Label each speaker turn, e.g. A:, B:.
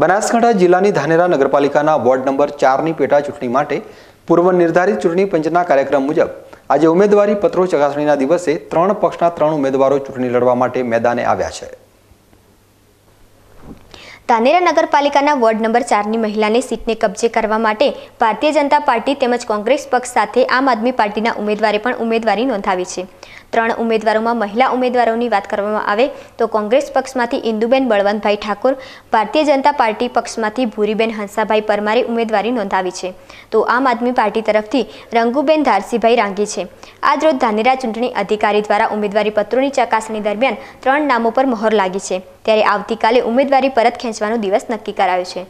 A: બનાસકાંઠા જિલ્લાની ધાનેરા નગરપાલિકાના ward number ચારની પેટા ચૂંટણી માટે પૂર્વ નિર્ધારિત ચૂંટણી પંચના કાર્યક્રમ મુજબ આજે ઉમેદવારી પત્રો ચકાસણીના દિવસે ત્રણ પક્ષના ત્રણ ઉમેદવારો ચૂંટણી લડવા માટે મેદાને આવ્યા છે.
B: ધાનેરા નગરપાલિકાના વોર્ડ નંબર ચારની મહિલાની સીટને કબજે કરવા માટે ભારતીય જનતા પાર્ટી તેમજ કોંગ્રેસ પક્ષ સાથે આમ આદમી પાર્ટીના ઉમેદવારે પણ ઉમેદવારી નોંધાવી છે. ત્રણ ઉમેદવારોમાં મહિલા ઉમેદવારોની વાત કરવામાં આવે તો કોંગ્રેસ પક્ષમાંથી ઇન્દુબેન બળવંતભાઈ ઠાકોર, ભારતીય જનતા પાર્ટી પક્ષમાંથી ભૂરીબેન હંસાભાઈ પરમારે ઉમેદવારી નોંધાવી છે. તો આમ આદમી પાર્ટી તરફથી રંગુબેન ધારસીભાઈ રાંગી છે. આજ રોજ ધાનેરા ચૂંટણી અધિકારી દ્વારા ઉમેદવારી પત્રોની ચકાસણી દરમિયાન ત્રણ નામો પર મહોર લાગી છે. ત્યારે આવતીકાલે ઉમેદવારી પરત ખેંચવાનો દિવસ નક્કી કરાયો છે.